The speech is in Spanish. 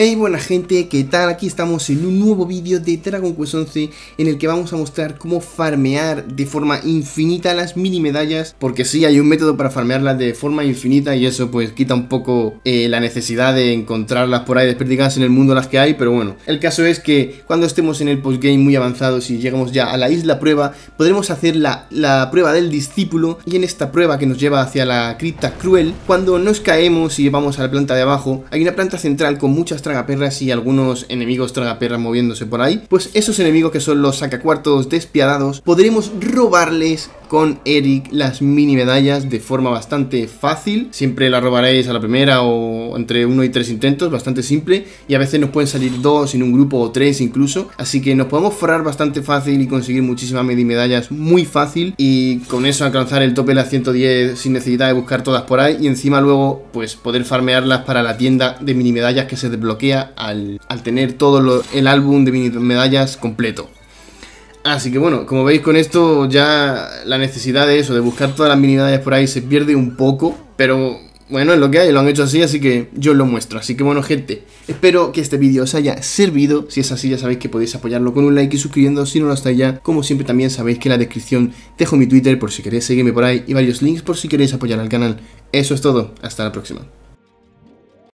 Hey buena gente, ¿qué tal? Aquí estamos en un nuevo vídeo de Dragon Quest 11 en el que vamos a mostrar cómo farmear de forma infinita las mini medallas porque sí, hay un método para farmearlas de forma infinita y eso pues quita un poco eh, la necesidad de encontrarlas por ahí desperdigadas en el mundo las que hay, pero bueno, el caso es que cuando estemos en el postgame muy avanzado, si llegamos ya a la isla prueba, podremos hacer la, la prueba del discípulo y en esta prueba que nos lleva hacia la cripta cruel, cuando nos caemos y vamos a la planta de abajo, hay una planta central con muchas tragaperras y algunos enemigos tragaperras moviéndose por ahí, pues esos enemigos que son los sacacuartos despiadados, podremos robarles con Eric las mini medallas de forma bastante fácil. Siempre las robaréis a la primera o entre uno y tres intentos, bastante simple. Y a veces nos pueden salir dos en un grupo o tres incluso. Así que nos podemos forrar bastante fácil y conseguir muchísimas mini medallas muy fácil. Y con eso alcanzar el tope de las 110 sin necesidad de buscar todas por ahí. Y encima luego pues poder farmearlas para la tienda de mini medallas que se desbloquea al, tener todo el álbum de mini medallas completo. Así que bueno, como veis con esto ya la necesidad de eso, de buscar todas las minidades por ahí se pierde un poco, pero bueno, es lo que hay, lo han hecho así, así que yo lo muestro. Así que bueno, gente, espero que este vídeo os haya servido. Si es así, ya sabéis que podéis apoyarlo con un like y suscribiendo si no lo estáis ya. Como siempre, también sabéis que en la descripción dejo mi Twitter por si queréis seguirme por ahí y varios links por si queréis apoyar al canal. Eso es todo, hasta la próxima.